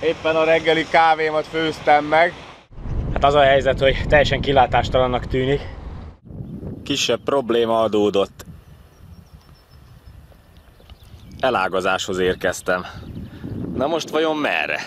Éppen a reggeli kávémat főztem meg. Hát az a helyzet, hogy teljesen kilátástalannak tűnik. Kisebb probléma adódott. Elágazáshoz érkeztem. Na most vajon merre?